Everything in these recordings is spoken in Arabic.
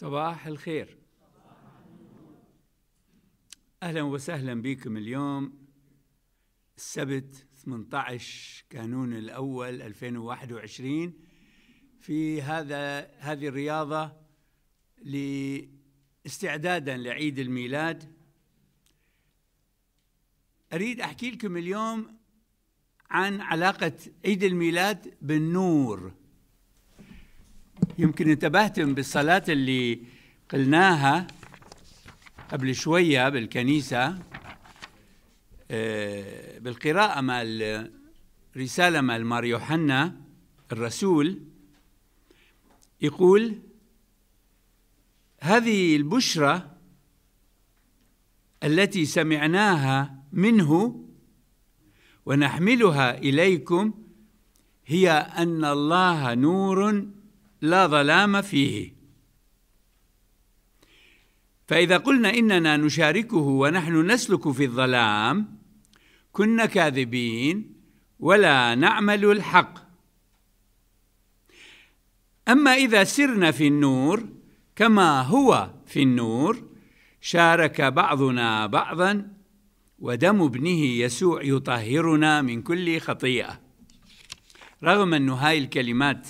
صباح الخير. أهلا وسهلا بكم اليوم. السبت 18 كانون الأول 2021 في هذا هذه الرياضة لاستعدادا لعيد الميلاد. أريد أحكي لكم اليوم عن علاقة عيد الميلاد بالنور. يمكن انتبهتم بالصلاة اللي قلناها قبل شوية بالكنيسة آه، بالقراءة مال رسالة مال مار يوحنا الرسول يقول هذه البشرى التي سمعناها منه ونحملها إليكم هي أن الله نور لا ظلام فيه. فإذا قلنا إننا نشاركه ونحن نسلك في الظلام كنا كاذبين ولا نعمل الحق. أما إذا سرنا في النور كما هو في النور شارك بعضنا بعضا ودم ابنه يسوع يطهرنا من كل خطيئة. رغم أن هاي الكلمات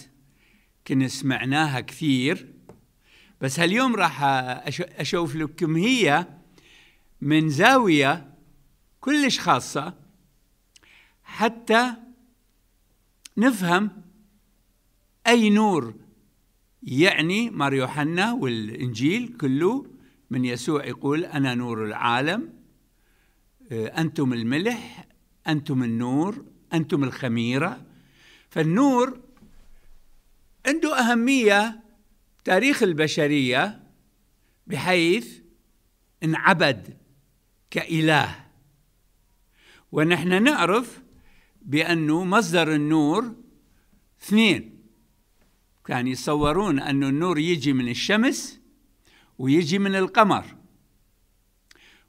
كنا سمعناها كثير بس هاليوم راح أشوف لكم هي من زاوية كلش خاصة حتى نفهم أي نور يعني مار يوحنا والإنجيل كله من يسوع يقول أنا نور العالم أنتم الملح أنتم النور أنتم الخميرة. فالنور عنده أهمية تاريخ البشرية بحيث انعبد كإله. ونحن نعرف بأنه مصدر النور اثنين. كان يتصورون أن النور يجي من الشمس ويجي من القمر.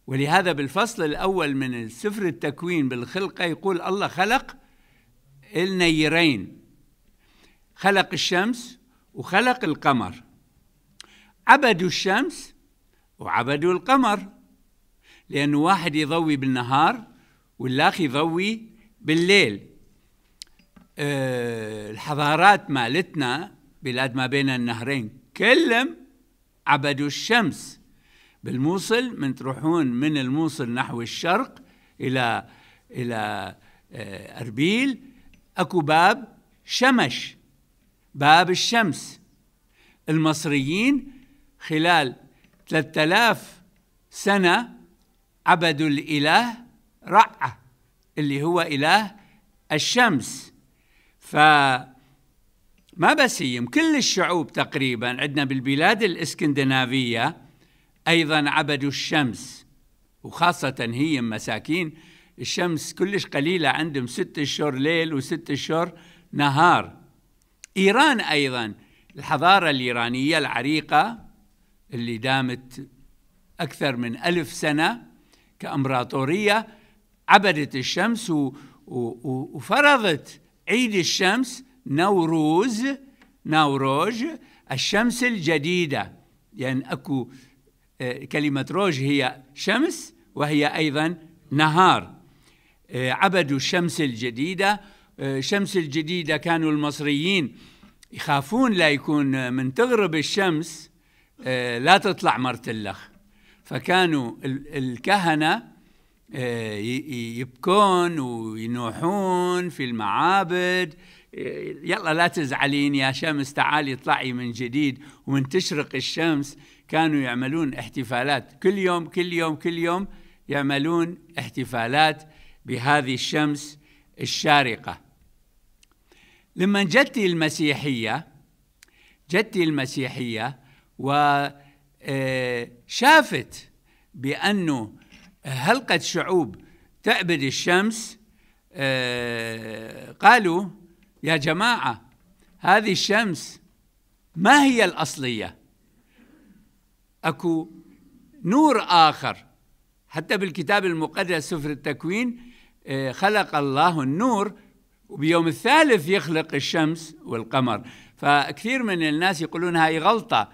ولهذا بالفصل الأول من سفر التكوين بالخلقة يقول الله خلق النيرين. خلق الشمس وخلق القمر. عبدوا الشمس وعبدوا القمر. لأنه واحد يضوي بالنهار والآخر يضوي بالليل. أه الحضارات مالتنا بلاد ما بين النهرين كلهم عبدوا الشمس. بالموصل من تروحون من الموصل نحو الشرق إلى إلى أه أربيل أكو باب شمش. باب الشمس. المصريين خلال 3000 سنة عبدوا الإله رعة اللي هو إله الشمس. فما بس هي كل الشعوب تقريبا عندنا بالبلاد الإسكندنافية أيضا عبدوا الشمس. وخاصة هي مساكين الشمس كلش قليلة عندهم ست أشهر ليل وست أشهر نهار. إيران أيضا الحضارة الإيرانية العريقة اللي دامت أكثر من ألف سنة كأمبراطورية عبدت الشمس وفرضت عيد الشمس نوروز نوروج الشمس الجديدة. لأن يعني أكو كلمة روج هي شمس وهي أيضا نهار. عبدوا الشمس الجديدة شمس الجديدة كانوا المصريين يخافون لا يكون من تغرب الشمس آه، لا تطلع مرتلخ فكانوا الكهنة آه، يبكون وينوحون في المعابد. آه، يلا لا تزعلين يا شمس تعالي اطلعي من جديد ومن تشرق الشمس. كانوا يعملون احتفالات. كل يوم كل يوم كل يوم يعملون احتفالات بهذه الشمس. الشارقة. لما جتي المسيحية جتي المسيحية وشافت آه، بأنه هلقة شعوب تعبد الشمس آه، قالوا يا جماعة هذه الشمس ما هي الأصلية؟ أكو نور آخر. حتى بالكتاب المقدس سفر التكوين خلق الله النور وبيوم الثالث يخلق الشمس والقمر. فكثير من الناس يقولون هاي غلطة.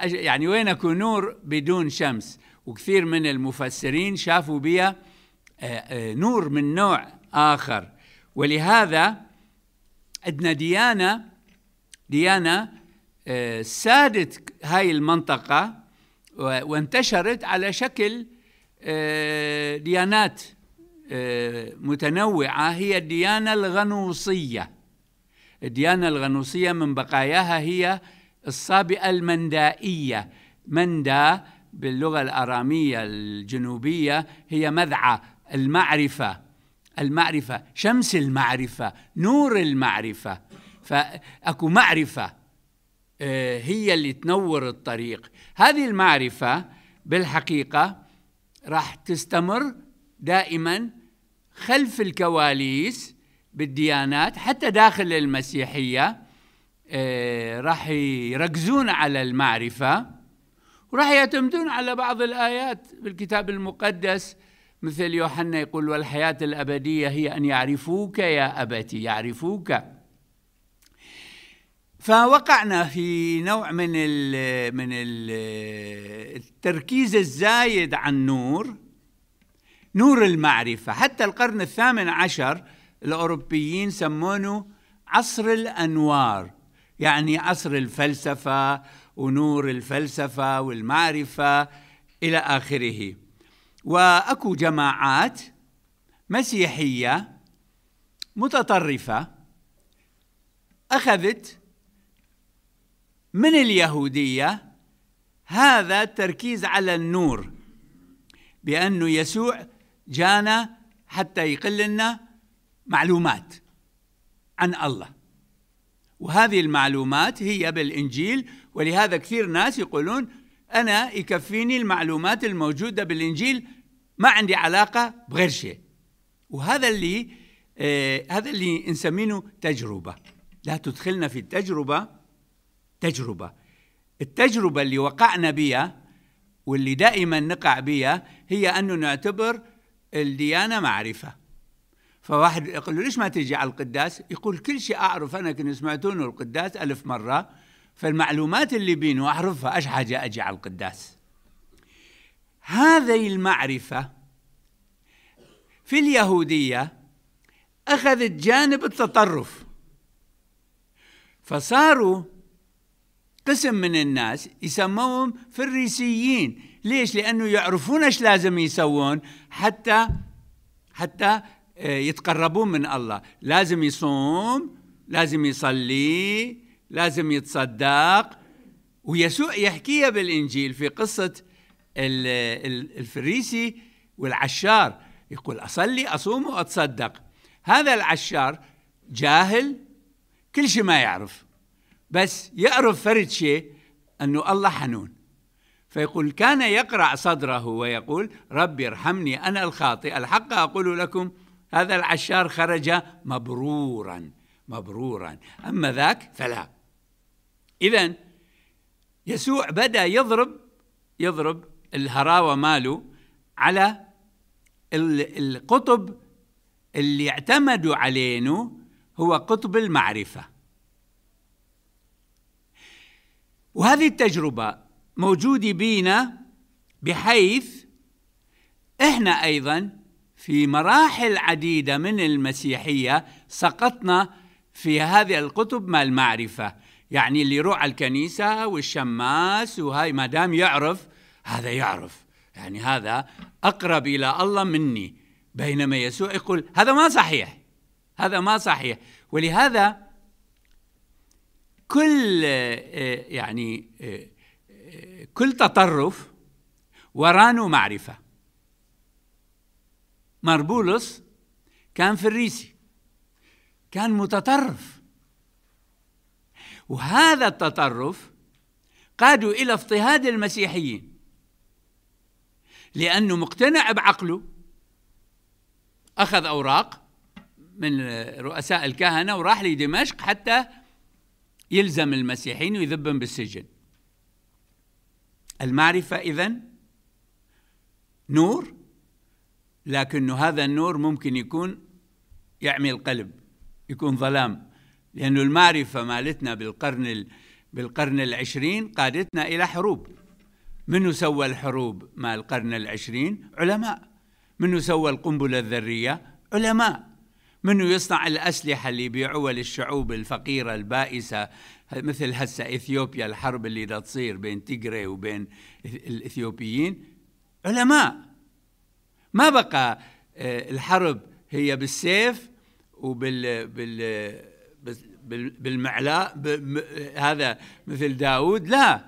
يعني وين أكو نور بدون شمس؟ وكثير من المفسرين شافوا بها نور من نوع آخر. ولهذا عندنا ديانة ديانة سادت هاي المنطقة وانتشرت على شكل ديانات. متنوعة هي الديانه الغنوصية. الديانة الغنوصية من بقاياها هي الصابئة المندائية. مندا باللغة الأرامية الجنوبية هي مذعى المعرفة. المعرفة شمس المعرفة نور المعرفة. فأكو معرفة آه، هي اللي تنور الطريق. هذه المعرفة بالحقيقة راح تستمر دائما خلف الكواليس بالديانات حتى داخل المسيحية آه، راح يركزون على المعرفة وراح يعتمدون على بعض الآيات بالكتاب المقدس. مثل يوحنا يقول والحياة الأبدية هي أن يعرفوك يا أبتي يعرفوك. فوقعنا في نوع من من ال التركيز الزايد عن نور. نور المعرفة. حتى القرن الثامن عشر الأوروبيين سمونه عصر الأنوار يعني عصر الفلسفة ونور الفلسفة والمعرفة إلى آخره. وأكو جماعات مسيحية متطرفة أخذت من اليهودية هذا التركيز على النور بأنه يسوع جانا حتى يقل لنا معلومات عن الله. وهذه المعلومات هي بالإنجيل ولهذا كثير ناس يقولون أنا يكفيني المعلومات الموجودة بالإنجيل ما عندي علاقة بغير شيء. وهذا اللي آه هذا اللي نسمينه تجربة. لا تدخلنا في التجربة تجربة. التجربة اللي وقعنا بها واللي دائما نقع بها هي أنه نعتبر الديانة معرفة. فواحد يقول له ليش ما تجي على القداس؟ يقول كل شيء أعرف أنا كنت سمعتونه القداس ألف مرة فالمعلومات اللي بينه أعرفها أش حاجة أجي على القداس؟ هذه المعرفة في اليهودية أخذت جانب التطرف. فصاروا قسم من الناس يسموهم فريسيين. ليش؟ لأنه يعرفون إيش لازم يسوون حتى حتى آه، يتقربون من الله. لازم يصوم لازم يصلي لازم يتصدق. ويسوع يحكيها بالإنجيل في قصة الفريسي والعشار. يقول أصلي أصوم وأتصدق. هذا العشار جاهل كل شيء ما يعرف. بس يعرف فرد شيء أنه الله حنون. فيقول كان يقرع صدره ويقول ربي ارحمني أنا الخاطئ الحق أقول لكم هذا العشار خرج مبرورا مبرورا. أما ذاك فلا. إذا يسوع بدأ يضرب يضرب الهراوة ماله على القطب اللي اعتمدوا عليه هو قطب المعرفة. وهذه التجربة موجودة بينا بحيث إحنا أيضا في مراحل عديدة من المسيحية سقطنا في هذه القطب مع المعرفة. يعني اللي يروح على الكنيسة والشماس وهاي ما دام يعرف هذا يعرف. يعني هذا أقرب إلى الله مني. بينما يسوع يقول هذا ما صحيح. هذا ما صحيح. ولهذا كل آه، يعني آه، كل تطرف ورانه معرفة. مربولس كان فريسي كان متطرف. وهذا التطرف قادوا إلى اضطهاد المسيحيين لأنه مقتنع بعقله. أخذ أوراق من رؤساء الكهنة وراح لدمشق حتى يلزم المسيحيين ويذبهم بالسجن. المعرفة إذن نور لكنه هذا النور ممكن يكون يعمي القلب يكون ظلام لأنه المعرفة مالتنا بالقرن بالقرن العشرين قادتنا إلى حروب. منو سوى الحروب مع القرن العشرين؟ علماء. منو سوى القنبلة الذرية؟ علماء. منو يصنع الأسلحة اللي يبيعوها للشعوب الفقيرة البائسة مثل هسه إثيوبيا الحرب اللي دا تصير بين تيغري وبين الإثيوبيين. علماء. ما بقى آه، الحرب هي بالسيف وبال بال بالمعلاء هذا مثل داود. لا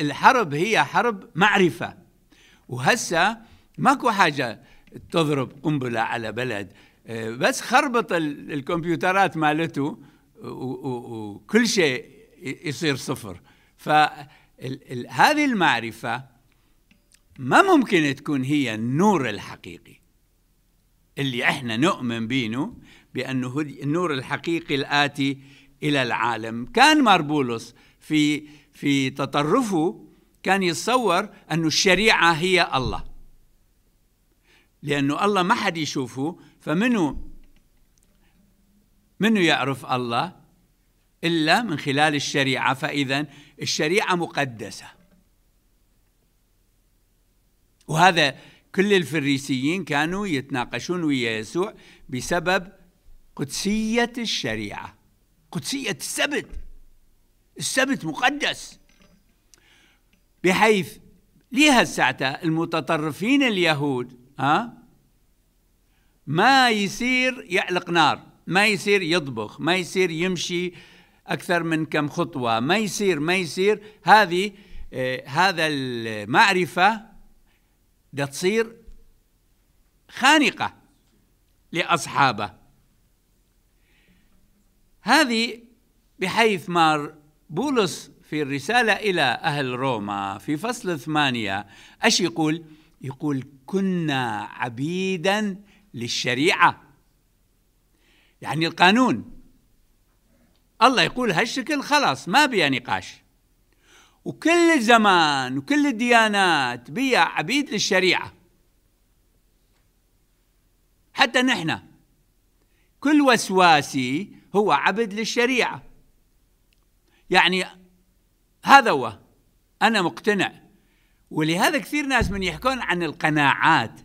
الحرب هي حرب معرفة. وهسه ماكو حاجة تضرب قنبلة على بلد. بس خربط الكمبيوترات مالته وكل شيء يصير صفر. فهذه المعرفة ما ممكن تكون هي النور الحقيقي. اللي إحنا نؤمن بينه بأنه النور الحقيقي الآتي إلى العالم. كان ماربولوس في في تطرفه كان يتصور أن الشريعة هي الله. لأنه الله ما حد يشوفه فمنه منه يعرف الله؟ إلا من خلال الشريعة. فإذا الشريعة مقدسة. وهذا كل الفريسيين كانوا يتناقشون ويا يسوع بسبب قدسية الشريعة. قدسية السبت. السبت مقدس. بحيث ليها الساعة المتطرفين اليهود ها؟ ما يصير يعلق نار ما يصير يطبخ ما يصير يمشي أكثر من كم خطوة ما يصير ما يصير هذه آه هذا المعرفة ده تصير خانقة لأصحابه هذه بحيث مار بولس في الرسالة إلى أهل روما في فصل ثمانية أش يقول؟ يقول كنا عبيدا للشريعة. يعني القانون. الله يقول هالشكل خلاص ما بيها نقاش. وكل الزمان وكل الديانات بيها عبيد للشريعة. حتى نحن. كل وسواسي هو عبد للشريعة. يعني هذا هو. أنا مقتنع. ولهذا كثير ناس من يحكون عن القناعات.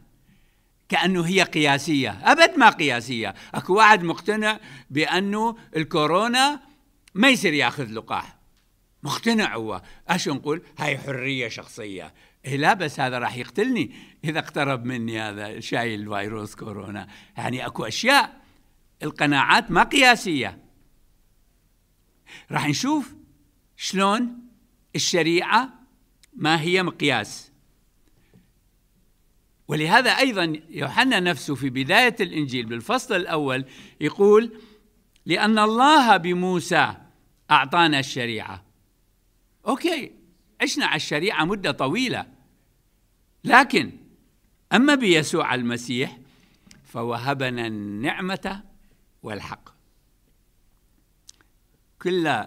كأنه هي قياسية. أبد ما قياسية. أكو واحد مقتنع بأنه الكورونا ما يصير ياخذ لقاح. مقتنع هو. إيش نقول؟ هاي حرية شخصية. إيه لا بس هذا راح يقتلني إذا اقترب مني هذا شايل الفيروس كورونا. يعني أكو أشياء القناعات ما قياسية. راح نشوف شلون الشريعة ما هي مقياس. ولهذا أيضا يوحنا نفسه في بداية الإنجيل بالفصل الأول يقول لأن الله بموسى أعطانا الشريعة. أوكي عشنا على الشريعة مدة طويلة. لكن أما بيسوع المسيح فوهبنا النعمة والحق. كل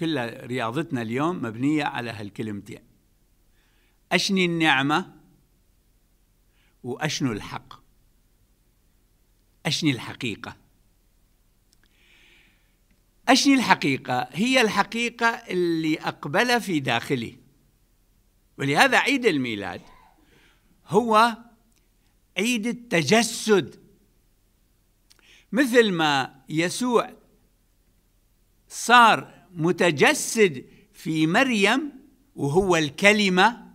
كل رياضتنا اليوم مبنية على هالكلمتين. أشني النعمة؟ وأشنو الحق؟ أشني الحقيقة؟ أشني الحقيقة؟ هي الحقيقة اللي أقبل في داخلي. ولهذا عيد الميلاد هو عيد التجسد. مثل ما يسوع صار متجسد في مريم وهو الكلمة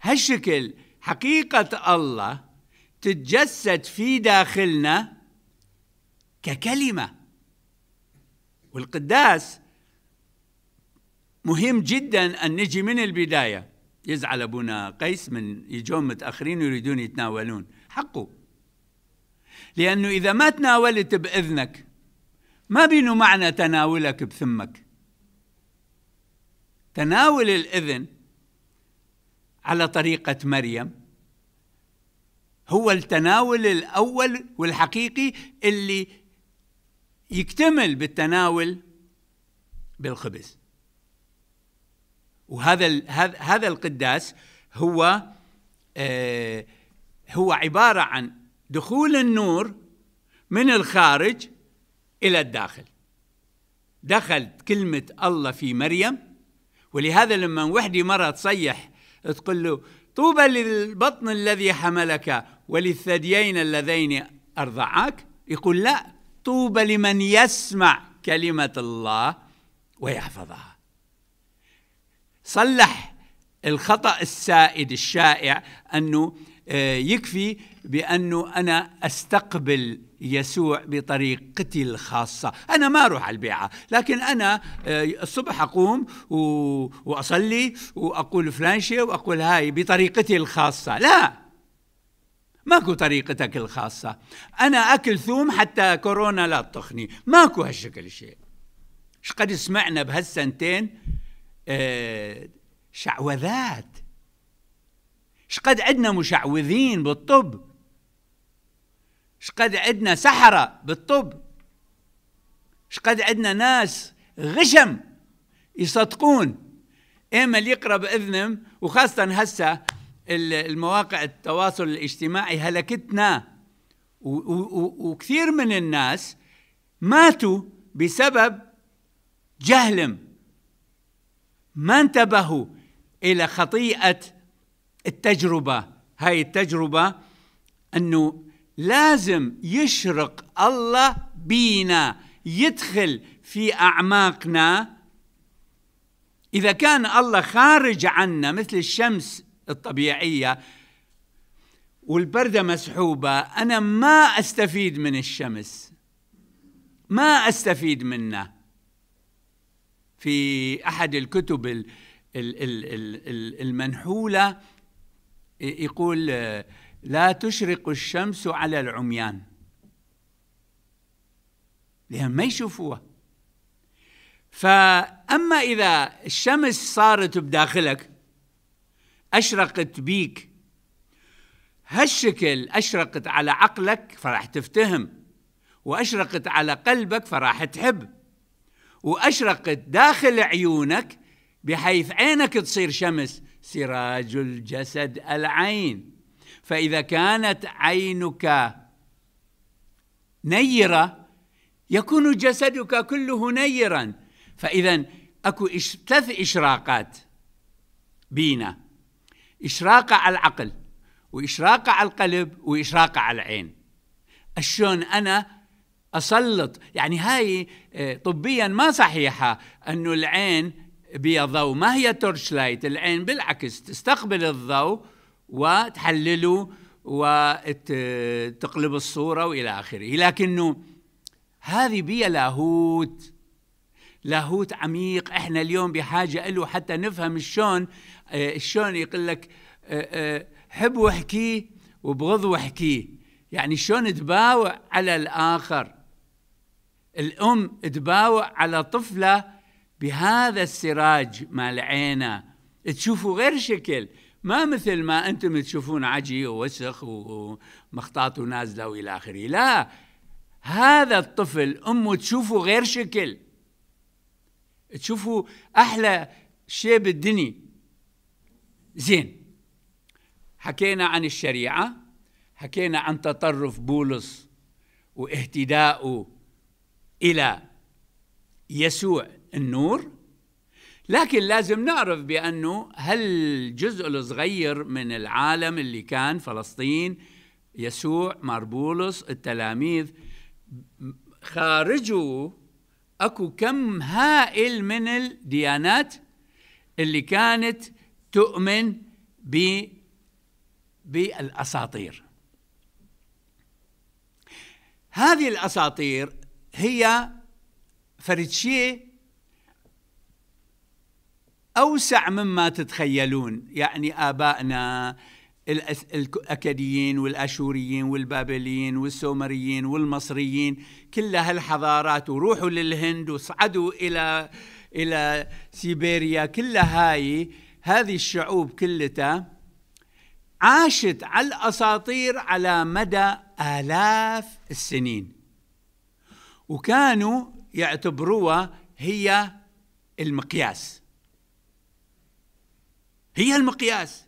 هالشكل حقيقة الله تتجسد في داخلنا ككلمة. والقداس مهم جدا أن نجي من البداية. يزعل أبونا قيس من يجون متأخرين يريدون يتناولون. حقه. لأنه إذا ما تناولت بإذنك ما بينه معنى تناولك بثمك. تناول الإذن على طريقة مريم. هو التناول الأول والحقيقي اللي يكتمل بالتناول بالخبز. وهذا هذا القداس هو آه هو عبارة عن دخول النور من الخارج إلى الداخل. دخلت كلمة الله في مريم ولهذا لما وحدي مرة تصيح تقول له طوبى للبطن الذي حملك وللثديين اللذين أرضعاك؟ يقول لا طوبى لمن يسمع كلمة الله ويحفظها. صلح الخطأ السائد الشائع أنه يكفي بأنه أنا أستقبل يسوع بطريقتي الخاصة. أنا ما أروح على البيعة لكن أنا آه، الصبح أقوم وأصلي وأقول فلان شيء وأقول هاي بطريقتي الخاصة. لا ماكو طريقتك الخاصة. أنا أكل ثوم حتى كورونا لا تطخني. ماكو هالشكل شيء. قد سمعنا بهالسنتين؟ آه، شعوذات. إيش قد عندنا مشعوذين بالطب؟ إيش قد عندنا سحرة بالطب؟ إيش قد عندنا ناس غشم يصدقون. ايما اللي يقرأ بإذنهم؟ وخاصة هسه المواقع التواصل الاجتماعي هلكتنا. وكثير من الناس ماتوا بسبب جهلهم. ما انتبهوا إلى خطيئة التجربة. هاي التجربة أنه لازم يشرق الله بينا يدخل في أعماقنا. إذا كان الله خارج عنا مثل الشمس الطبيعية والبرده مسحوبة أنا ما أستفيد من الشمس. ما أستفيد منه. في أحد الكتب المنحولة يقول لا تشرق الشمس على العميان. لأن ما يشوفوها. فأما إذا الشمس صارت بداخلك أشرقت بيك هالشكل أشرقت على عقلك فراح تفتهم وأشرقت على قلبك فراح تحب وأشرقت داخل عيونك بحيث عينك تصير شمس سراج الجسد العين. فإذا كانت عينك نيرة يكون جسدك كله نيرا. فإذا أكو ثلاث إشراقات بينا. إشراقة على العقل وإشراقة على القلب وإشراقة على العين. شلون أنا أسلط؟ يعني هاي آه، طبيا ما صحيحة أنه العين بها ضوء ما هي تورش لايت العين بالعكس تستقبل الضوء وتحلله وتقلب الصورة وإلى آخره. لكنه هذه بيا لاهوت لاهوت عميق. إحنا اليوم بحاجة له حتى نفهم شلون شلون يقول لك حب واحكيه وبغض واحكيه يعني شلون تباوع على الآخر؟ الأم تباوع على طفلة بهذا السراج مال عينه. تشوفوا غير شكل. ما مثل ما أنتم تشوفون عجي ووسخ ومخطاط نازله وإلى آخره. لا هذا الطفل أمه تشوفه غير شكل. تشوفوا أحلى شيء بالدنيا زين. حكينا عن الشريعة حكينا عن تطرف بولس واهتداؤه إلى يسوع. النور. لكن لازم نعرف بأنه هالجزء الصغير من العالم اللي كان فلسطين يسوع ماربولس التلاميذ خارجه أكو كم هائل من الديانات اللي كانت تؤمن ب بالأساطير. هذه الأساطير هي فرد أوسع مما تتخيلون. يعني ابائنا الأكاديين والأشوريين والبابليين والسومريين والمصريين كل هالحضارات وروحوا للهند وصعدوا إلى إلى سيبيريا كل هاي هذه الشعوب كلها عاشت على الأساطير على مدى آلاف السنين. وكانوا يعتبروها هي المقياس. هي المقياس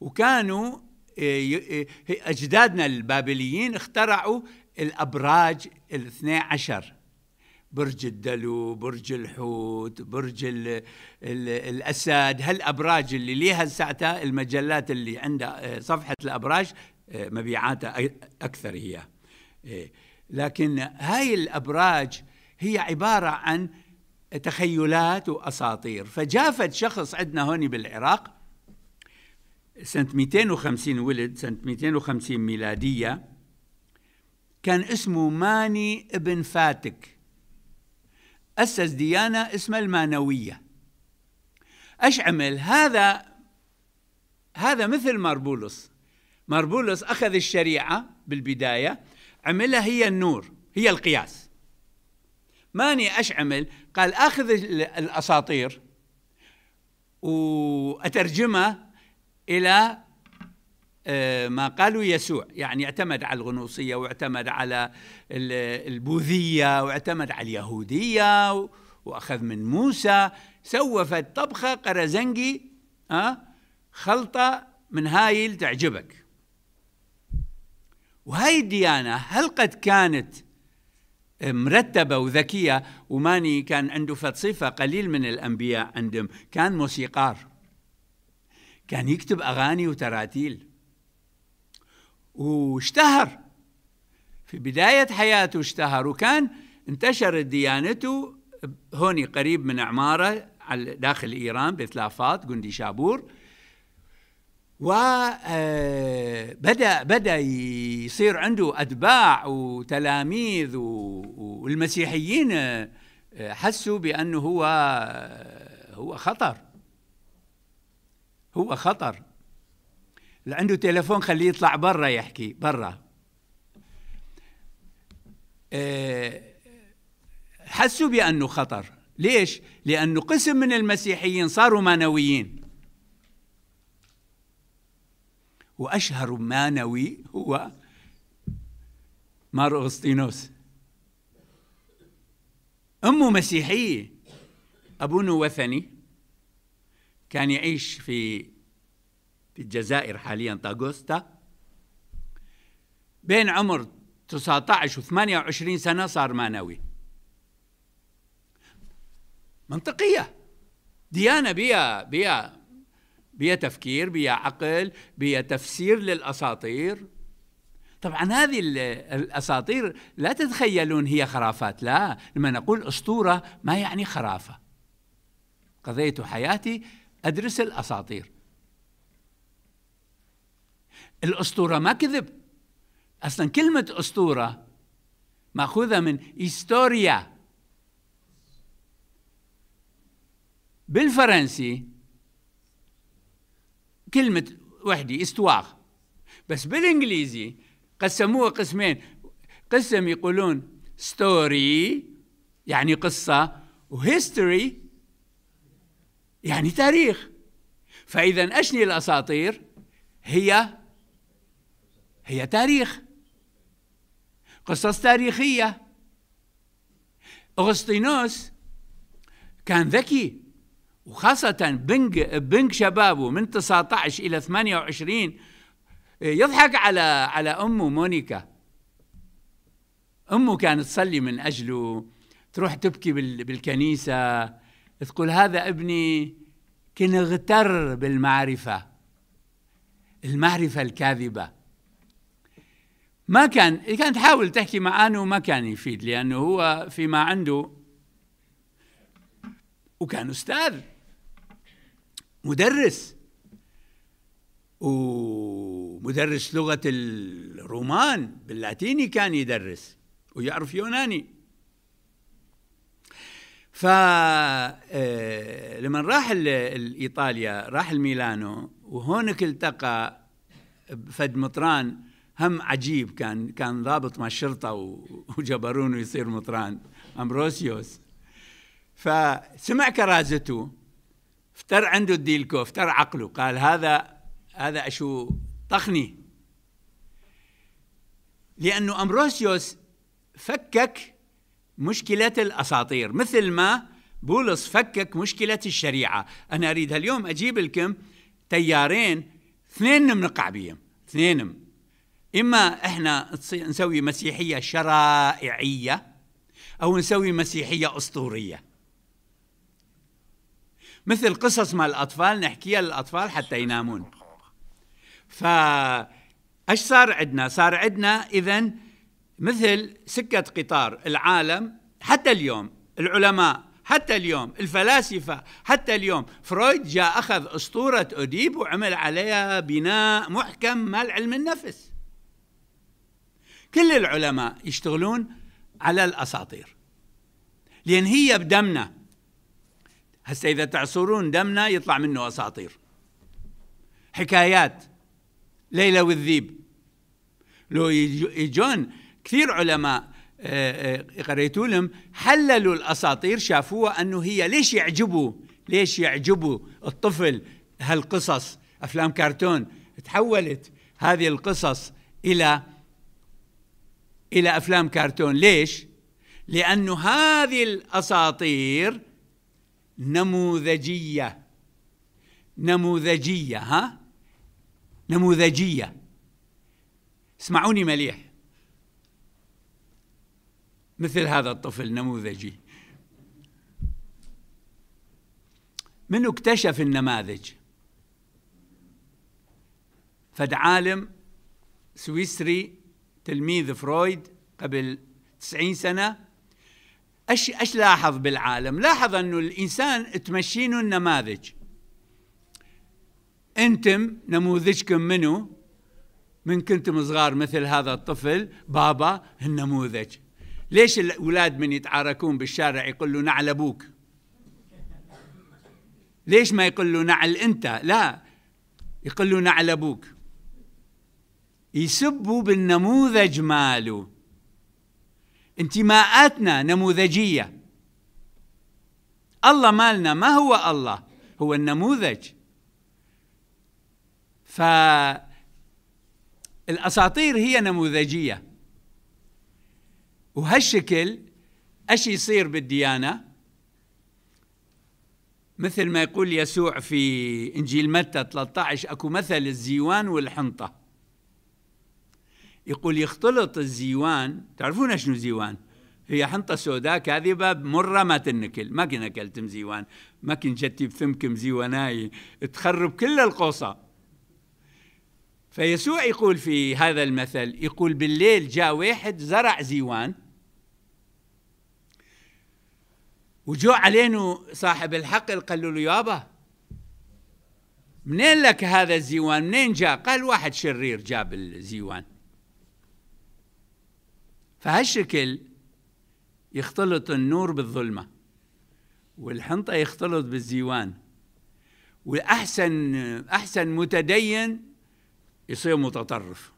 وكانوا آه، آه، أجدادنا البابليين اخترعوا الأبراج الاثنى عشر برج الدلو برج الحوت برج ال ال الأسد هالأبراج اللي ليها ساعتها المجلات اللي عندها آه، صفحة الأبراج مبيعاتها أكثر هي. لكن هاي الأبراج هي عبارة عن تخيلات وأساطير. فجافت شخص عندنا هون بالعراق سنة 250 ولد سنة 250 ميلادية. كان اسمه ماني ابن فاتك. أسس ديانة اسمها المانوية. أش عمل؟ هذا هذا مثل ماربولس ماربولس أخذ الشريعة بالبداية عملها هي النور هي القياس. ماني أش عمل قال أخذ الأساطير وأترجمها إلى آه، ما قالوا يسوع. يعني اعتمد على الغنوصية واعتمد على البوذية واعتمد على اليهودية وأخذ من موسى. سوفت طبخة قرزنجي أه؟ خلطة من هاي تعجبك. وهاي الديانة هل قد كانت مرتبة وذكية وماني كان عنده صفة قليل من الأنبياء عندهم. كان موسيقار. كان يكتب أغاني وتراتيل. واشتهر. في بداية حياته اشتهر وكان انتشرت ديانته هوني قريب من عمارة داخل إيران بثلافات جندي شابور. وبدأ بدأ يصير عنده أتباع وتلاميذ والمسيحيين حسوا بأنه هو هو خطر. هو خطر. اللي عنده تليفون خليه يطلع برا يحكي برا. آه، حسوا بأنه خطر. ليش؟ لأنه قسم من المسيحيين صاروا مانويين. وأشهر مانوي هو مار أغسطينوس. أمه مسيحية أبوه وثني كان يعيش في في الجزائر حاليا طاغوستا. بين عمر 19 و 28 سنة صار مانوي منطقية. ديانة بيها بيها بيها تفكير بيها عقل بيها تفسير للأساطير. طبعا هذه الأساطير لا تتخيلون هي خرافات لا. لما نقول أسطورة ما يعني خرافة. قضيت حياتي أدرس الأساطير. الأسطورة ما كذب. أصلا كلمة أسطورة مأخوذة من إستوريا بالفرنسي كلمة وحدي histoire. بس بالإنجليزي قسموها قسمين. قسم يقولون story يعني قصة وهيستوري يعني تاريخ. فإذا أشني الأساطير؟ هي هي تاريخ. قصص تاريخية. أغسطينوس كان ذكي. وخاصة بنج بنج شبابه من 19 إلى 28 يضحك على على أمه مونيكا. أمه كانت تصلي من أجله تروح تبكي بالكنيسة تقول هذا ابني كان اغتر بالمعرفة المعرفة الكاذبة. ما كان كانت تحاول تحكي معاه وما كان يفيد لأنه هو فيما عنده وكان أستاذ. مدرس. ومدرس لغة الرومان باللاتيني كان يدرس ويعرف يوناني. ف آه، راح إيطاليا راح الميلانو وهونك التقى بفد مطران. هم عجيب كان كان ضابط مع الشرطة وجبرونه يصير مطران أمبروسيوس. فسمع كرازته. افتر عنده الديلكو افتر عقله. قال هذا هذا أشو طخني. لأنه أمبروسيوس فكك مشكلة الأساطير. مثل ما بولس فكك مشكلة الشريعة. أنا أريد اليوم أجيب لكم تيارين اثنين بنقع بهم اثنين إما إحنا نسوي مسيحية شرائعية أو نسوي مسيحية أسطورية. مثل قصص مع الأطفال نحكيها للأطفال حتى ينامون. ف إيش صار عندنا؟ صار عندنا اذا مثل سكة قطار العالم حتى اليوم العلماء حتى اليوم الفلاسفة حتى اليوم. فرويد جاء أخذ أسطورة أوديب وعمل عليها بناء محكم مال علم النفس. كل العلماء يشتغلون على الأساطير. لأن هي بدمنا. هسه إذا تعصرون دمنا يطلع منه أساطير. حكايات. ليلى والذيب. لو يجون كثير علماء آه، آه، قريتوا لهم حللوا الأساطير شافوها أنه هي ليش يعجبوا؟ ليش يعجبوا الطفل هالقصص؟ أفلام كرتون. تحولت هذه القصص إلى إلى أفلام كرتون. ليش؟ لأنه هذه الأساطير نموذجية. نموذجية ها؟ نموذجية. اسمعوني مليح. مثل هذا الطفل نموذجي. من اكتشف النماذج؟ فد عالم سويسري تلميذ فرويد قبل تسعين سنة أش, أش لاحظ بالعالم؟ لاحظ أنه الإنسان تمشينه النماذج. أنتم نموذجكم منه من كنتم صغار مثل هذا الطفل بابا النموذج. ليش الأولاد من يتعاركون بالشارع يقول له نعل أبوك؟ ليش ما يقول له نعل أنت؟ لا يقول له نعل أبوك. يسبوا بالنموذج ماله. انتماءاتنا نموذجية. الله مالنا ما هو الله؟ هو النموذج. فالأساطير هي نموذجية. وهالشكل إيش يصير بالديانة؟ مثل ما يقول يسوع في إنجيل متى 13 أكو مثل الزيوان والحنطة. يقول يختلط الزيوان. تعرفون شنو زيوان؟ هي حنطة سوداء كاذبة مره ما تنكل. ما كنا اكلتم زيوان. ما كنت جتي بثمكم زيواناي. تخرب كل القوصه فيسوع يقول في هذا المثل يقول بالليل جاء واحد زرع زيوان. وجو علينا صاحب الحقل قال له يابا منين لك هذا الزيوان؟ منين جاء؟ قال واحد شرير جاب الزيوان. فهالشكل يختلط النور بالظلمة والحنطة يختلط بالزيوان والأحسن أحسن متدين يصير متطرف.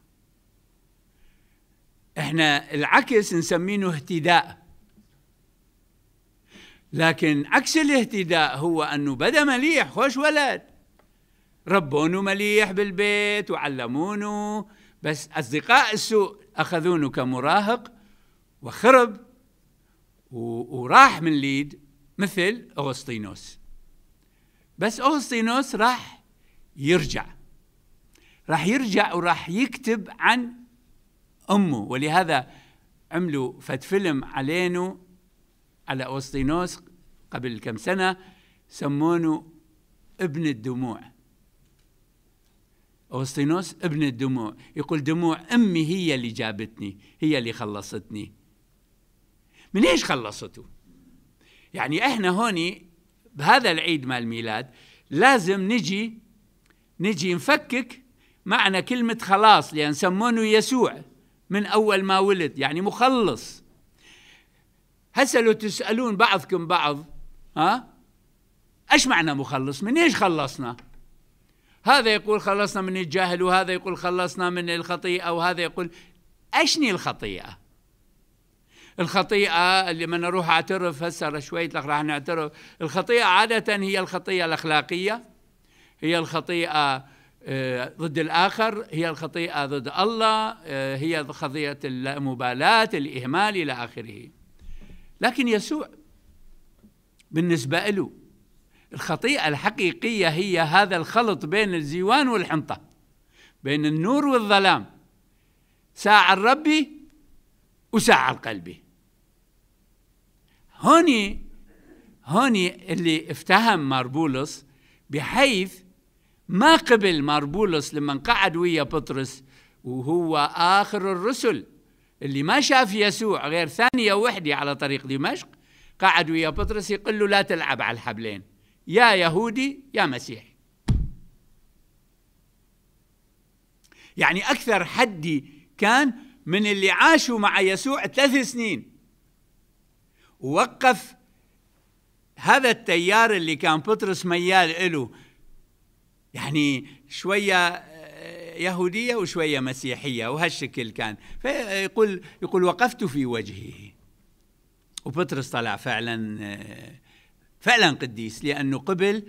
إحنا العكس نسمينه اهتداء. لكن عكس الاهتداء هو أنه بدا مليح خوش ولد. ربونه مليح بالبيت وعلمونه بس أصدقاء السوء أخذونه كمراهق وخرب وراح من ليد مثل أغسطينوس. بس أغسطينوس راح يرجع. راح يرجع وراح يكتب عن أمه ولهذا عملوا فد فيلم علينا على أوسطينوس قبل كم سنة سمونه ابن الدموع. أوسطينوس ابن الدموع يقول دموع أمي هي اللي جابتني هي اللي خلصتني. من إيش خلصته؟ يعني إحنا هوني بهذا العيد مال الميلاد لازم نجي نجي نفكك معنى كلمة خلاص لأن سمونه يسوع من أول ما ولد يعني مخلص. هسه لو تسألون بعضكم بعض ها؟ إيش معنى مخلص؟ من إيش خلصنا؟ هذا يقول خلصنا من الجهل وهذا يقول خلصنا من الخطيئة وهذا يقول ايشني الخطيئة؟ الخطيئة اللي من نروح أعترف هسه شوي راح نعترف. الخطيئة عادة هي الخطيئة الأخلاقية هي الخطيئة آه، ضد الآخر هي الخطيئة ضد الله آه، هي خطيئة المبالاة الإهمال إلى آخره. لكن يسوع بالنسبة له الخطيئة الحقيقية هي هذا الخلط بين الزيوان والحنطة بين النور والظلام. ساعة الربي وساعة القلبي هوني هوني اللي افتهم ماربولس بحيث ما قبل ماربولس لما قعد ويا بطرس وهو آخر الرسل اللي ما شاف يسوع غير ثانية وحدة على طريق دمشق قعد ويا بطرس يقول له لا تلعب على الحبلين. يا يهودي يا مسيحي. يعني أكثر حدي كان من اللي عاشوا مع يسوع ثلاث سنين. ووقف هذا التيار اللي كان بطرس ميال له يعني شوية آه، يهودية وشوية مسيحية وهالشكل كان. فيقول يقول وقفت في وجهه. وبطرس طلع فعلا آه، فعلا قديس لأنه قبل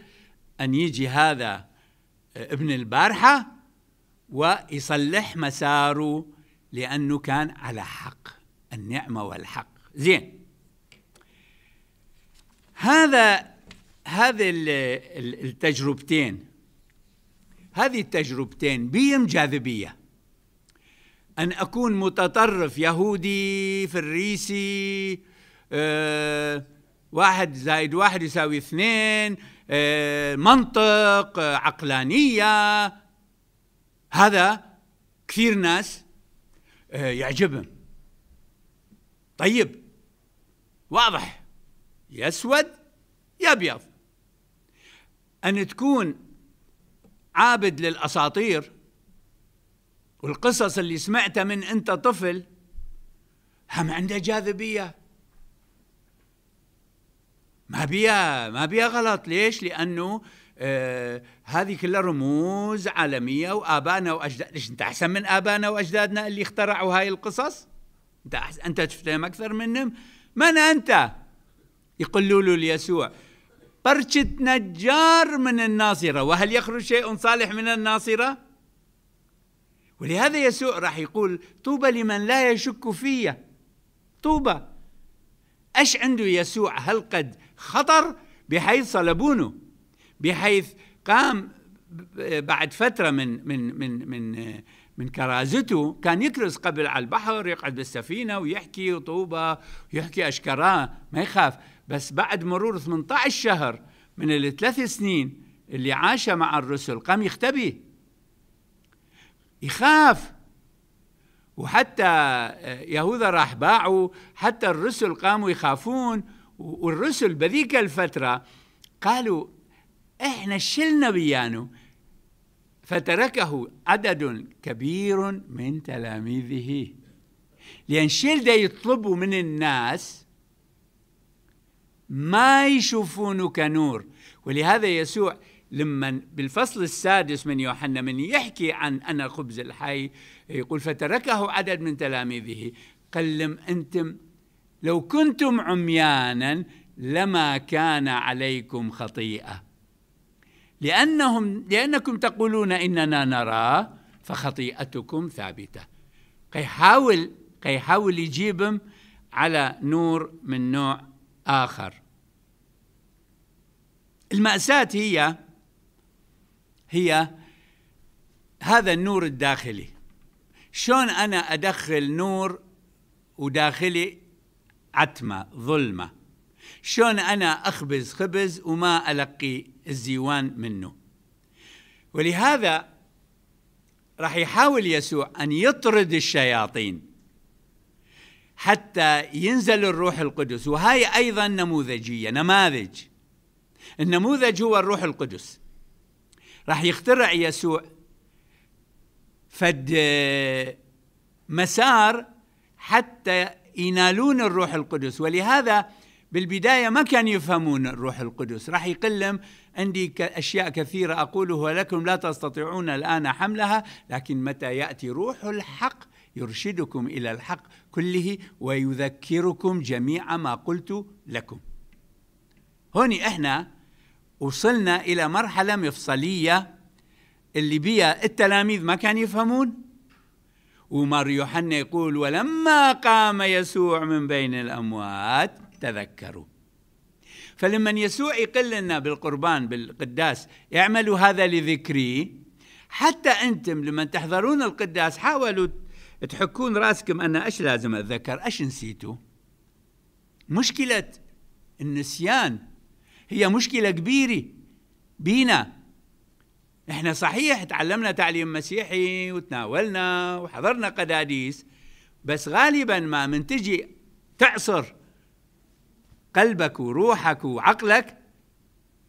أن يجي هذا آه، ابن البارحة ويصلح مساره لأنه كان على حق النعمة والحق. زين. هذا هذه التجربتين. هذه التجربتين بيم جاذبية. أن أكون متطرف يهودي فريسي أه واحد زائد واحد يساوي اثنين أه منطق أه عقلانية. هذا كثير ناس أه يعجبهم. طيب واضح. يسود يبيض أن تكون عابد للأساطير والقصص اللي سمعتها من أنت طفل هم عنده جاذبية. ما بيها ما بيها غلط ليش؟ لأنه آه هذه كلها رموز عالمية وآبائنا وأجداد ليش أنت أحسن من آبائنا وأجدادنا اللي اخترعوا هاي القصص؟ أنت أحسن أنت تفهم أكثر منهم؟ من أنت؟ يقولوا له ليسوع برشة نجار من الناصرة وهل يخرج شيء صالح من الناصرة؟ ولهذا يسوع راح يقول طوبى لمن لا يشك في طوبى إيش عنده يسوع هل قد خطر بحيث صلبونه بحيث قام بعد فترة من من من من من كرازته كان يكرز قبل على البحر يقعد بالسفينة ويحكي طوبة ويحكي أشكراه ما يخاف. بس بعد مرور 18 شهر من الثلاث سنين اللي عاشها مع الرسل قام يختبي. يخاف. وحتى يهوذا راح باعوا حتى الرسل قاموا يخافون. والرسل بذيك الفترة قالوا إحنا شلنا بيانو. فتركه عدد كبير من تلاميذه. لأن شيل ده يطلبوا من الناس ما يشوفونه كنور. ولهذا يسوع لما بالفصل السادس من يوحنا من يحكي عن أنا خبز الحي يقول فتركه عدد من تلاميذه. قال أنتم لو كنتم عميانا لما كان عليكم خطيئة. لأنهم لأنكم تقولون إننا نرى فخطيئتكم ثابتة. كيحاول كيحاول يجيبهم على نور من نوع آخر. المأساة هي هي هذا النور الداخلي. شلون أنا أدخل نور وداخلي عتمة ظلمة. شلون أنا أخبز خبز وما ألقي الزيوان منه؟ ولهذا راح يحاول يسوع أن يطرد الشياطين حتى ينزل الروح القدس. وهي أيضا نموذجية نماذج. النموذج هو الروح القدس. راح يخترع يسوع فد مسار حتى ينالون الروح القدس. ولهذا بالبداية ما كان يفهمون الروح القدس. راح يقلم عندي أشياء كثيرة أقولها لكم. لا تستطيعون الآن حملها لكن متى يأتي روح الحق يرشدكم إلى الحق كله ويذكركم جميع ما قلت لكم. هوني إحنا وصلنا إلى مرحلة مفصلية اللي بيها التلاميذ ما كانوا يفهمون. ومر يوحنا يقول ولما قام يسوع من بين الأموات تذكروا. فلما يسوع يقول لنا بالقربان بالقداس اعملوا هذا لذكري. حتى أنتم لما تحضرون القداس حاولوا تحكون راسكم أنا إيش لازم أتذكر؟ إيش نسيتوا؟ مشكلة النسيان هي مشكلة كبيرة بينا. إحنا صحيح تعلمنا تعليم مسيحي وتناولنا وحضرنا قداديس بس غالبا ما من تجي تعصر قلبك وروحك وعقلك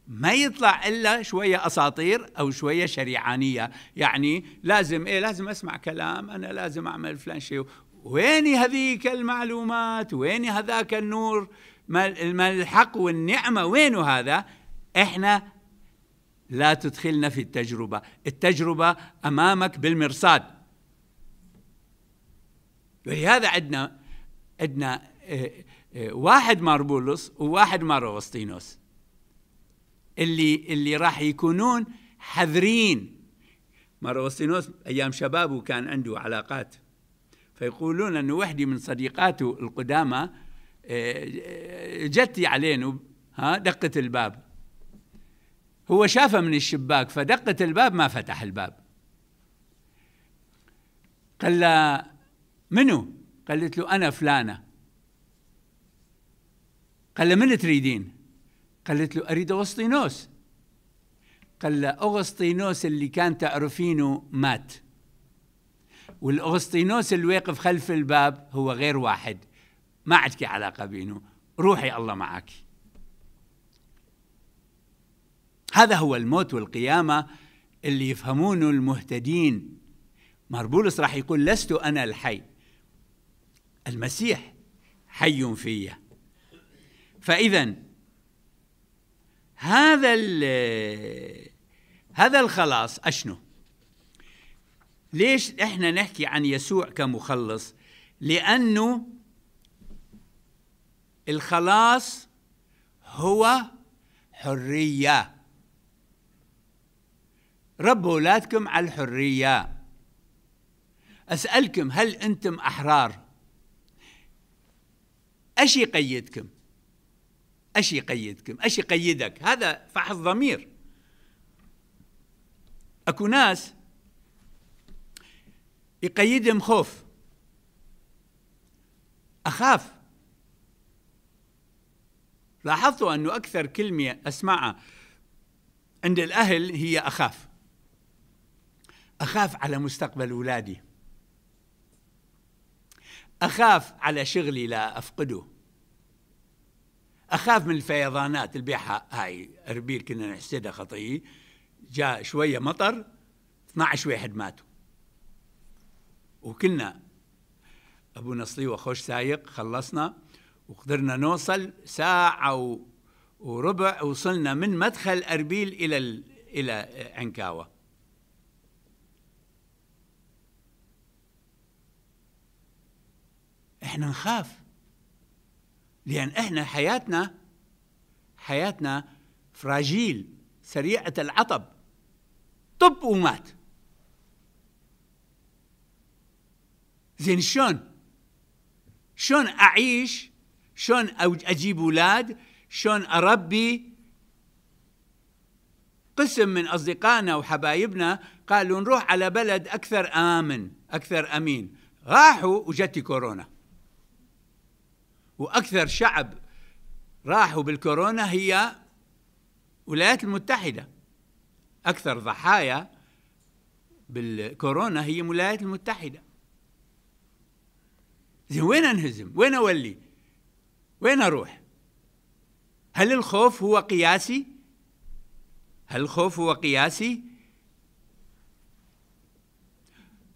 ما يطلع إلا شوية أساطير أو شوية شريعانية. يعني لازم إيه لازم أسمع كلام أنا لازم أعمل فلان شيء. وين هذيك المعلومات؟ وين هذاك النور؟ ما الحق والنعمة؟ وينه هذا؟ إحنا لا تدخلنا في التجربة. التجربة أمامك بالمرصاد. ولهذا عندنا عندنا آه، آه، واحد ماربولوس وواحد ماروغسطينوس اللي اللي راح يكونون حذرين. ماروغسطينوس أيام شبابه كان عنده علاقات. فيقولون أنه وحده من صديقاته القدامى آه، جت علينا ها دقت الباب. هو شافها من الشباك فدقت الباب ما فتح الباب. قال له منو؟ قالت له أنا فلانة. قال له من تريدين؟ قالت له أريد أغسطينوس. قال له أغسطينوس اللي كان تعرفينه مات. والأغسطينوس اللي واقف خلف الباب هو غير واحد. ما عندك علاقة بينه. روحي الله معك. هذا هو الموت والقيامة اللي يفهمونه المهتدين. ماربولس راح يقول لست أنا الحي. المسيح حي في. فإذا هذا هذا الخلاص أشنو؟ ليش إحنا نحكي عن يسوع كمخلص؟ لأنه الخلاص هو حرية. ربوا اولادكم على الحرية. أسألكم هل أنتم أحرار؟ إيش يقيدكم؟ إيش يقيدكم؟ إيش يقيدك؟ هذا فحص ضمير. أكو ناس يقيدهم خوف. أخاف. لاحظتوا أنه أكثر كلمة أسمعها عند الأهل هي أخاف. أخاف على مستقبل أولادي. أخاف على شغلي لا أفقده. أخاف من الفيضانات. البيحة هاي أربيل كنا نحسدها خطيه جاء شوية مطر 12 واحد ماتوا. وكنا ابونا صليوه خوش سايق خلصنا وقدرنا نوصل ساعة وربع وصلنا من مدخل أربيل إلى إلى عنكاوه إحنا نخاف. لأن إحنا حياتنا حياتنا فراجيل سريعة العطب. طب ومات. زين شلون؟ شلون أعيش؟ شلون أجيب أولاد؟ شلون أربي؟ قسم من أصدقائنا وحبايبنا قالوا نروح على بلد أكثر آمن أكثر أمين. راحوا وجت كورونا. وأكثر شعب راحوا بالكورونا هي الولايات المتحدة. أكثر ضحايا بالكورونا هي الولايات المتحدة. زين وين أنهزم؟ وين أولي؟ وين أروح؟ هل الخوف هو قياسي؟ هل الخوف هو قياسي؟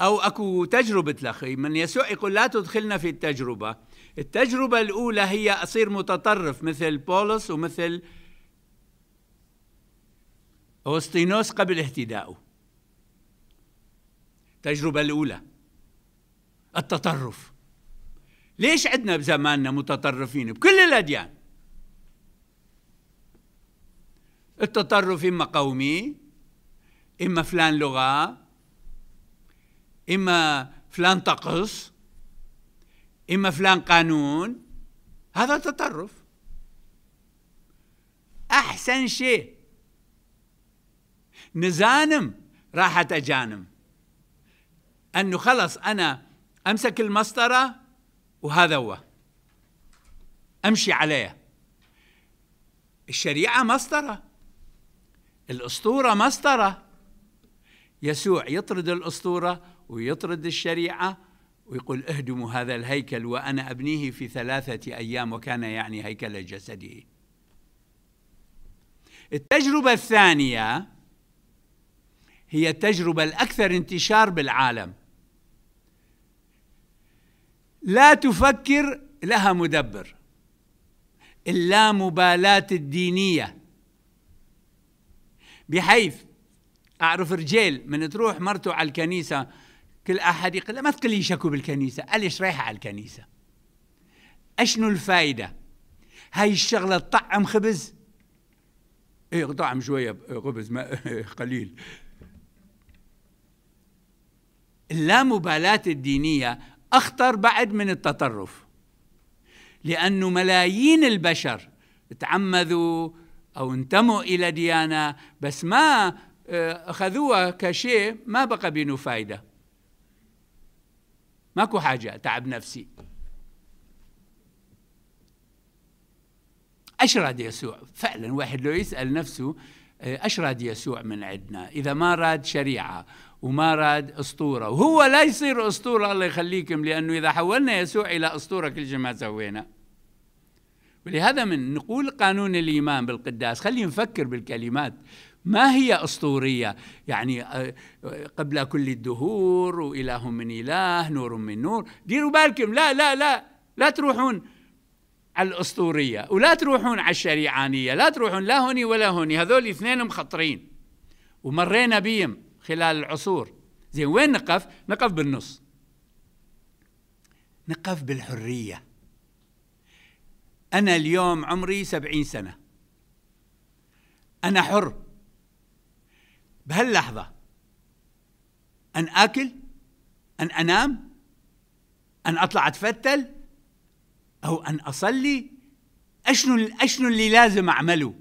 أو أكو تجربة الاخي من يسوع يقول لا تدخلنا في التجربة. التجربة الأولى هي أصير متطرف مثل بولس ومثل أوسطينوس قبل اهتدائه التجربة الأولى التطرف. ليش عندنا بزماننا متطرفين؟ بكل الأديان. التطرف إما قومي إما فلان لغة إما فلان طقس. إما فلان قانون هذا تطرف. أحسن شيء. نزانم راحة أجانم. أنه خلص أنا أمسك المسطرة وهذا هو. أمشي عليه. الشريعة مسطرة. الأسطورة مسطرة. يسوع يطرد الأسطورة ويطرد الشريعة ويقول اهدموا هذا الهيكل وأنا أبنيه في ثلاثة أيام وكان يعني هيكل جسده. التجربة الثانية هي التجربة الأكثر انتشار بالعالم. لا تفكر لها مدبر. اللامبالاة الدينية. بحيث أعرف رجال من تروح مرته على الكنيسة كل أحد يقول ما تقلي شكو بالكنيسة؟ قال ليش رايحة على الكنيسة. أشنو الفايدة؟ هاي الشغلة تطعم خبز؟ إيه طعم شوية خبز ما قليل. اللامبالاة الدينية أخطر بعد من التطرف. لأنه ملايين البشر تعمدوا أو انتموا إلى ديانة بس ما آه، أخذوها كشيء ما بقى بينه فايدة. ماكو حاجة تعب نفسي. أشرد يسوع فعلا واحد لو يسأل نفسه آه، أشرد يسوع من عندنا. إذا ما راد شريعة وما راد أسطورة وهو لا يصير أسطورة الله يخليكم لأنه إذا حولنا يسوع إلى أسطورة كل شيء ما سوينا. ولهذا من نقول قانون الإيمان بالقداس خلينا نفكر بالكلمات. ما هي أسطورية؟ يعني آه، قبل كل الدهور وإله من إله نور من نور. ديروا بالكم. لا لا لا لا تروحون على الأسطورية ولا تروحون على الشريعانية لا تروحون لا هوني ولا هوني. هذول اثنين مخطرين ومرينا بيهم خلال العصور. زين وين نقف؟ نقف بالنص. نقف بالحرية. أنا اليوم عمري سبعين سنة. أنا حر. بهاللحظة. أن آكل أن أنام أن أطلع أتفتل أو أن أصلي. أشنو أشنو اللي لازم أعمله؟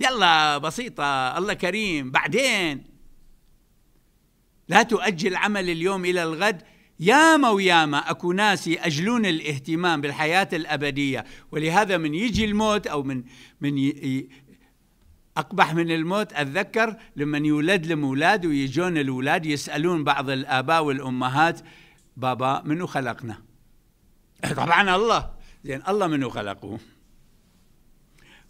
يلا بسيطة الله كريم بعدين. لا تؤجل عمل اليوم إلى الغد. ياما وياما أكو ناس يأجلون الاهتمام بالحياة الأبدية. ولهذا من يجي الموت أو من من ي... أقبح من الموت أتذكر لما يولد لهم أولاد ويجون الأولاد يسألون بعض الآباء والأمهات بابا منو خلقنا؟ طبعا الله زين الله منو خلقه؟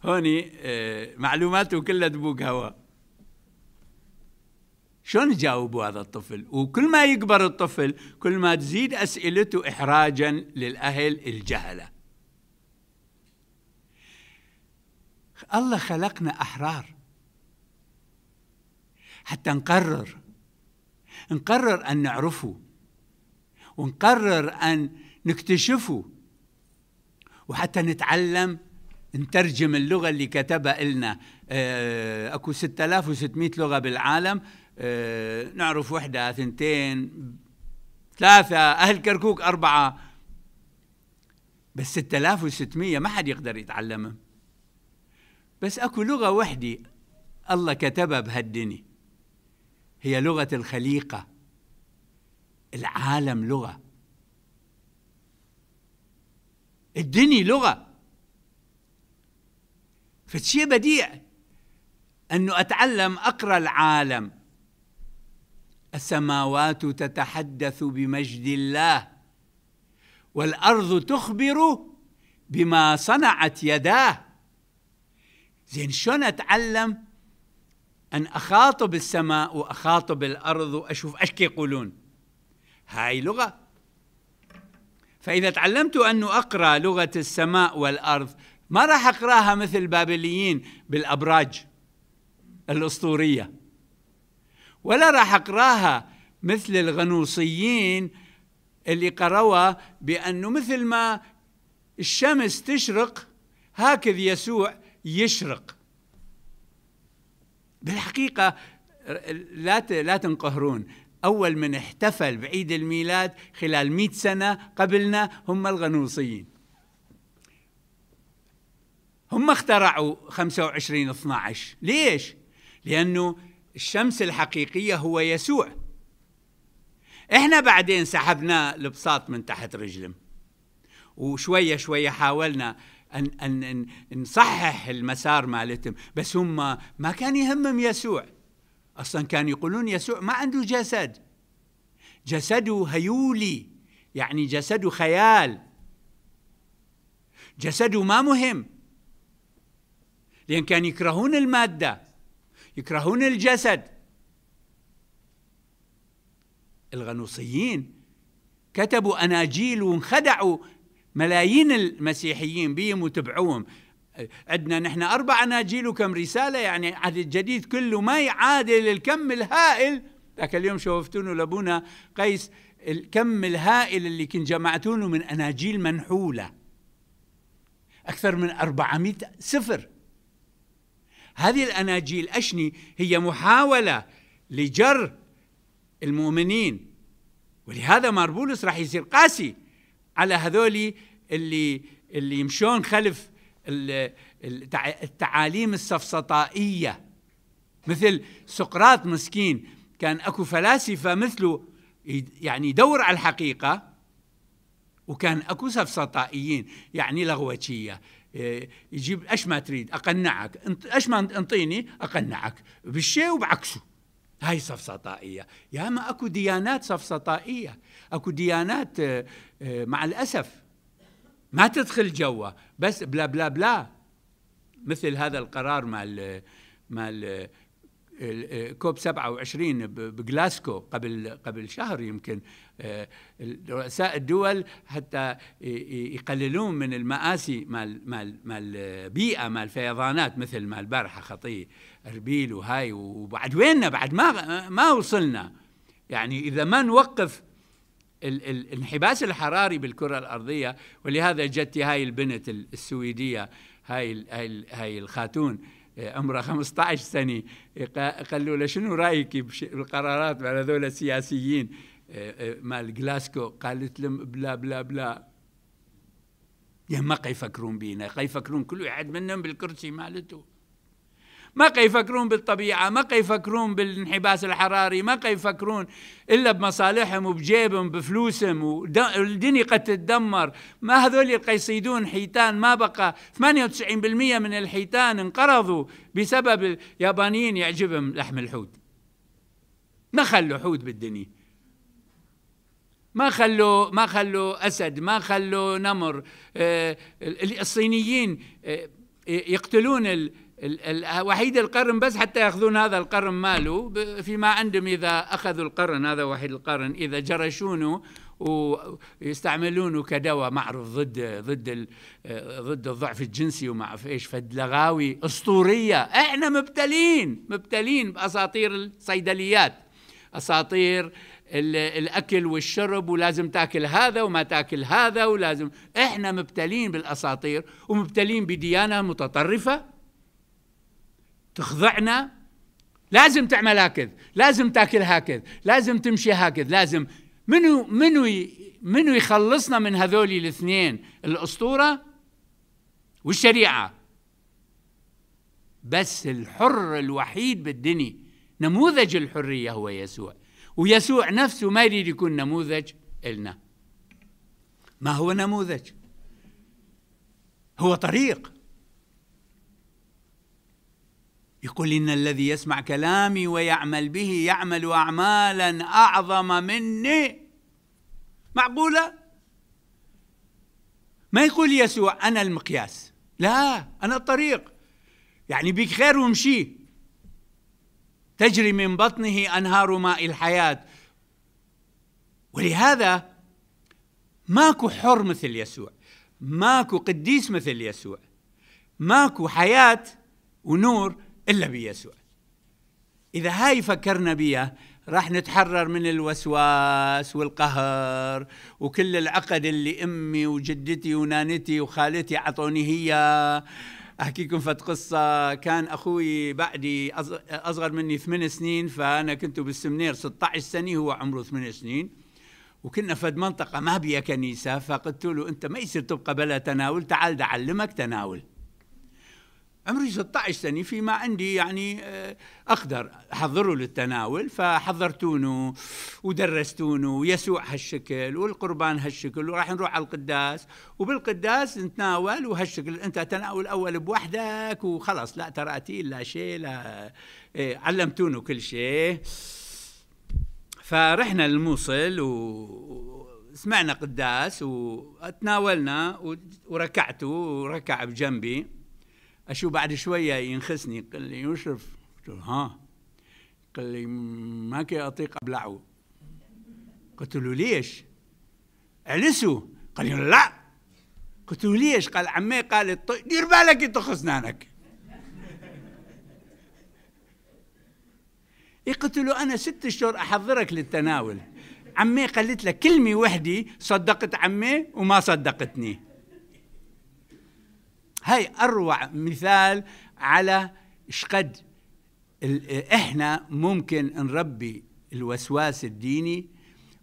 هوني آه، معلوماته كلها دبوق هواء شلون يجاوبوا هذا الطفل وكل ما يكبر الطفل كل ما تزيد أسئلته إحراجا للأهل الجهلة الله خلقنا أحرار. حتى نقرر نقرر أن نعرفه ونقرر أن نكتشفه وحتى نتعلم نترجم اللغة اللي كتبها لنا آه، أكو 6600 لغة بالعالم. آه، نعرف وحدة ثنتين ثلاثة أهل كركوك أربعة. بس 6600 ما حد يقدر يتعلمها بس أكو لغة وحدة الله كتبها بهالدنيا. هي لغة الخليقة. العالم لغة. الدنيا لغة. فشيء بديع أنه أتعلم أقرأ العالم. السماوات تتحدث بمجد الله والأرض تخبر بما صنعت يداه. زين شلون أتعلم أن أخاطب السماء وأخاطب الأرض وأشوف إيش يقولون هاي لغة. فإذا تعلمت أن أقرأ لغة السماء والأرض ما راح أقرأها مثل البابليين بالأبراج الأسطورية. ولا راح أقرأها مثل الغنوصيين اللي قروها بأنه مثل ما الشمس تشرق هكذا يسوع يشرق. بالحقيقة لا لا تنقهرون. أول من احتفل بعيد الميلاد خلال مئة سنة قبلنا هم الغنوصيين. هم اخترعوا 25 12 ليش؟ لأنه الشمس الحقيقية هو يسوع. إحنا بعدين سحبنا البساط من تحت رجلهم وشوية شوية حاولنا أن, أن نصحح المسار مالتهم. بس هم ما كان يهمهم يسوع. أصلا كانوا يقولون يسوع ما عنده جسد. جسده هيولي يعني جسده خيال. جسده ما مهم. لأن كان يكرهون المادة يكرهون الجسد. الغنوصيين كتبوا أناجيل وانخدعوا ملايين المسيحيين بهم وتبعوهم. عندنا نحن أربع أناجيل وكم رسالة يعني عهد الجديد كله ما يعادل الكم الهائل. ذاك اليوم شوفتونه لابونا قيس الكم الهائل اللي كن جمعتونه من أناجيل منحولة. أكثر من 400 سفر. هذه الأناجيل أشني؟ هي محاولة لجر المؤمنين. ولهذا مار بولس راح يصير قاسي على هذولي اللي اللي يمشون خلف التعاليم السفسطائية. مثل سقراط مسكين كان أكو فلاسفة مثله يعني يدور على الحقيقة وكان أكو سفسطائيين يعني لغوتشية. إيه، يجيب إيش ما تريد أقنعك. إيش ما انطيني أقنعك. بالشيء وبعكسه. هاي سفسطائية. يا ما أكو ديانات سفسطائية. أكو ديانات آه، آه، مع الأسف ما تدخل جوا بس بلا بلا بلا. مثل هذا القرار مال مال كوب 27 بجلاسكو قبل قبل شهر يمكن. رؤساء الدول حتى يقللون من المآسي مال مال مال البيئة مال الفيضانات مثل مال البارحة خطية أربيل وهاي وبعد ويننا؟ بعد ما ما وصلنا. يعني إذا ما نوقف الانحباس الحراري بالكرة الأرضية ولهذا جت هاي البنت السويدية هاي هاي الخاتون عمرها 15 سنة. قالوا له شنو رأيك بالقرارات مال هذول السياسيين؟ مال جلاسكو. قالت لهم بلا بلا بلا. يا ما يفكرون بينا يفكرون كل واحد منهم بالكرسي مالته. ما يفكرون بالطبيعة ما يفكرون بالانحباس الحراري ما يفكرون إلا بمصالحهم وبجيبهم بفلوسهم والدنيا قد تتدمر. ما هذول اللي يصيدون حيتان ما بقى. 98% من الحيتان انقرضوا بسبب اليابانيين يعجبهم لحم الحوت. ما خلوا حوت بالدنيا. ما خلوا ما خلوا أسد ما خلوا نمر. آه، الصينيين آه، يقتلون وحيد القرن بس حتى ياخذون هذا القرن ماله فيما عندهم إذا أخذوا القرن هذا وحيد القرن إذا جرشونه ويستعملونه كدواء معروف ضد ضد ضد الضعف الجنسي وما اعرف إيش فدلغاوي أسطورية. إحنا مبتلين مبتلين بأساطير الصيدليات أساطير الأكل والشرب ولازم تاكل هذا وما تاكل هذا ولازم إحنا مبتلين بالأساطير ومبتلين بديانة متطرفة. تخضعنا لازم تعمل هكذا لازم تاكل هكذا لازم تمشي هكذا لازم. منو منو منو يخلصنا من هذول الاثنين؟ الأسطورة والشريعة. بس الحر الوحيد بالدنيا نموذج الحرية هو يسوع. ويسوع نفسه ما يريد يكون نموذج إلنا. ما هو نموذج؟ هو طريق. يقول إن الذي يسمع كلامي ويعمل به يعمل أعمالا أعظم مني. معقولة؟ ما يقول يسوع أنا المقياس؟ لا أنا الطريق. يعني بك خير ومشي. تجري من بطنه أنهار ماء الحياة. ولهذا ماكو حر مثل يسوع ماكو قديس مثل يسوع ماكو حياة ونور إلا بيسوع إذا هاي فكرنا بيها راح نتحرر من الوسواس والقهر وكل العقد اللي أمي وجدتي ونانتي وخالتي عطوني هي. أحكيكم فت قصة. كان أخوي بعدي أصغر مني ثمان سنين فأنا كنت بالسمنير 16 سنة هو عمره ثمان سنين. وكنا فد منطقة ما بيها كنيسة فقلت له أنت ما يصير تبقى بلا تناول تعال أعلمك تناول. عمري 16 سنة فيما عندي يعني آه، أقدر أحضره للتناول فحضرتونه ودرستونه ويسوع هالشكل والقربان هالشكل وراح نروح على القداس وبالقداس نتناول وهالشكل. أنت تناول أول بوحدك وخلص لا ترأتي لا شيء لا إيه علمتونه كل شيء. فرحنا للموصل وسمعنا قداس وتناولنا وركعته وركع بجنبي. أشوف بعد شوية ينخسني قال لي يوسف. قلت له ها؟ قال لي ما كي أطيق أبلعه. قلت له ليش؟ علسوا قال لي لا. قلت له ليش؟ قال عمي قال دير بالك يطخ اسنانك قلت له أنا ست اشهر أحضرك للتناول. عمي قالت لك كلمة وحده صدقت عمي وما صدقتني. هاي أروع مثال على شقد إحنا ممكن نربي الوسواس الديني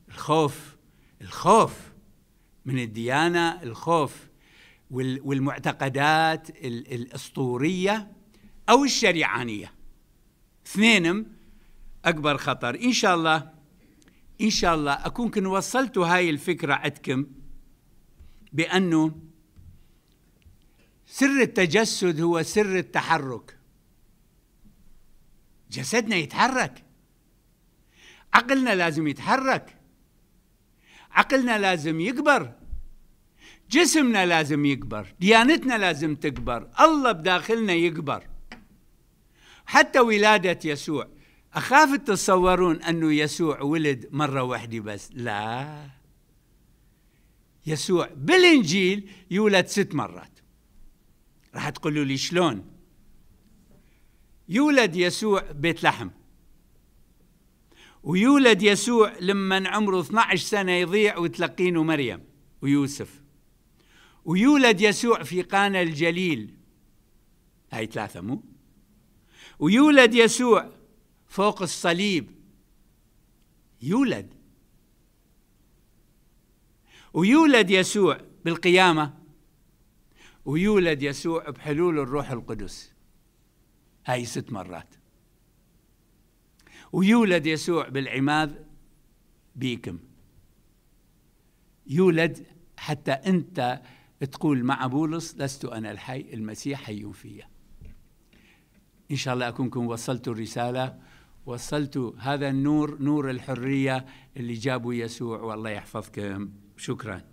الخوف الخوف من الديانة الخوف والمعتقدات الأسطورية أو الشريعانية. اثنينهم أكبر خطر. إن شاء الله إن شاء الله اكون كن وصلتوا هاي الفكرة عندكم بأنه سر التجسد هو سر التحرك. جسدنا يتحرك. عقلنا لازم يتحرك. عقلنا لازم يكبر. جسمنا لازم يكبر. ديانتنا لازم تكبر. الله بداخلنا يكبر. حتى ولادة يسوع. أخاف تتصورون أنه يسوع ولد مرة واحدة بس؟ لا. يسوع بالإنجيل يولد ست مرات. راح تقولوا لي شلون؟ يولد يسوع بيت لحم. ويولد يسوع لما عمره 12 سنة يضيع وتلقينه مريم ويوسف. ويولد يسوع في قانا الجليل. هاي ثلاثة مو؟ ويولد يسوع فوق الصليب. يولد. ويولد يسوع بالقيامة. ويولد يسوع بحلول الروح القدس. هاي ست مرات. ويولد يسوع بالعماد بيكم. يولد حتى انت تقول مع بولس لست أنا الحي المسيح حي فيا. إن شاء الله أكونكم وصلتوا الرسالة وصلتوا هذا النور نور الحرية اللي جابوا يسوع والله يحفظكم. شكرا.